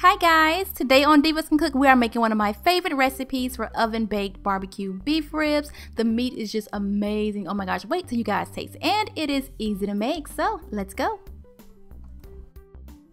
Hi guys! Today on Divas Can Cook, we are making one of my favorite recipes for oven baked barbecue beef ribs. The meat is just amazing. Oh my gosh, wait till you guys taste. And it is easy to make, so let's go.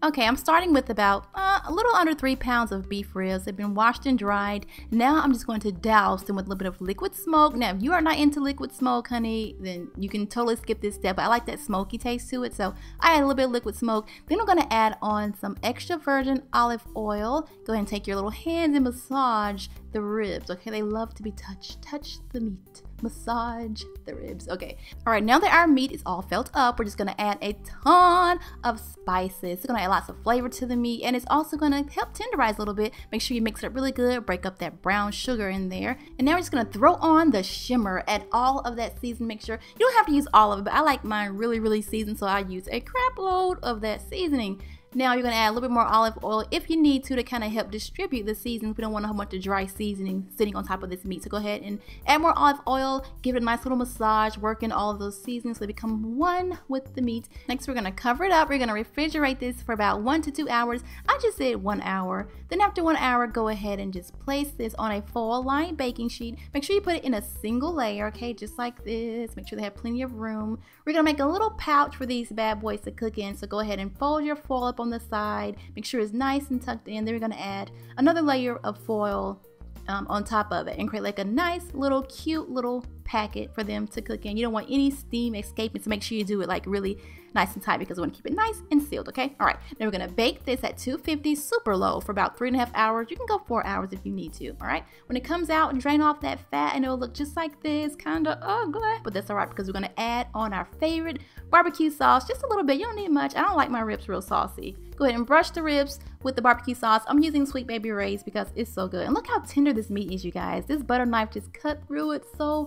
Okay, I'm starting with about a little under three pounds of beef ribs. They've been washed and dried. Now I'm just going to douse them with a little bit of liquid smoke. Now, if you are not into liquid smoke, honey, then you can totally skip this step. But I like that smoky taste to it, so I add a little bit of liquid smoke. Then I'm going to add on some extra virgin olive oil. Go ahead and take your little hands and massage the ribs. Okay, they love to be touched. Touch the meat massage the ribs. Okay. All right, now that our meat is all felt up, we're just gonna add a ton of spices. It's gonna add lots of flavor to the meat and it's also gonna help tenderize a little bit. Make sure you mix it up really good, break up that brown sugar in there. And now we're just gonna throw on the shimmer, add all of that seasoned mixture. You don't have to use all of it, but I like mine really, really seasoned, so I use a crap load of that seasoning. Now you're going to add a little bit more olive oil if you need to to kind of help distribute the seasonings. We don't want a whole bunch of dry seasoning sitting on top of this meat. So go ahead and add more olive oil, give it a nice little massage, work in all of those seasonings so they become one with the meat. Next we're going to cover it up. We're going to refrigerate this for about one to two hours. I just said one hour. Then after one hour, go ahead and just place this on a foil lined baking sheet. Make sure you put it in a single layer, okay, just like this. Make sure they have plenty of room. We're going to make a little pouch for these bad boys to cook in. So go ahead and fold your foil up on on the side. Make sure it's nice and tucked in. Then we're gonna add another layer of foil um, on top of it and create like a nice little cute little packet for them to cook in. You don't want any steam escaping, so make sure you do it like really nice and tight because we want to keep it nice and sealed, okay? All right, now we're gonna bake this at 250 super low for about three and a half hours. You can go four hours if you need to, all right? When it comes out and drain off that fat and it'll look just like this, kind of ugly, but that's all right because we're gonna add on our favorite barbecue sauce, just a little bit. You don't need much. I don't like my ribs real saucy. Go ahead and brush the ribs with the barbecue sauce. I'm using Sweet Baby Ray's because it's so good. And look how tender this meat is, you guys. This butter knife just cut through it so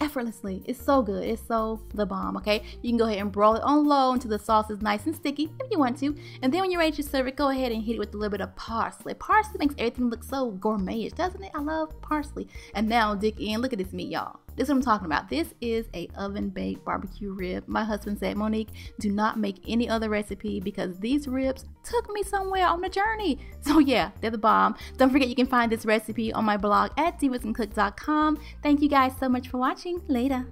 effortlessly. It's so good. It's so the bomb, okay? You can go ahead and broil it on low until the sauce is nice and sticky if you want to. And then when you're ready to serve it, go ahead and hit it with a little bit of parsley. Parsley makes everything look so gourmetish, doesn't it? I love parsley. And now dig in. Look at this meat, y'all. This is what I'm talking about. This is a oven baked barbecue rib. My husband said, Monique, do not make any other recipe because these ribs took me somewhere on the journey. So yeah, they're the bomb. Don't forget you can find this recipe on my blog at divascancook.com. Thank you guys so much for watching. Later.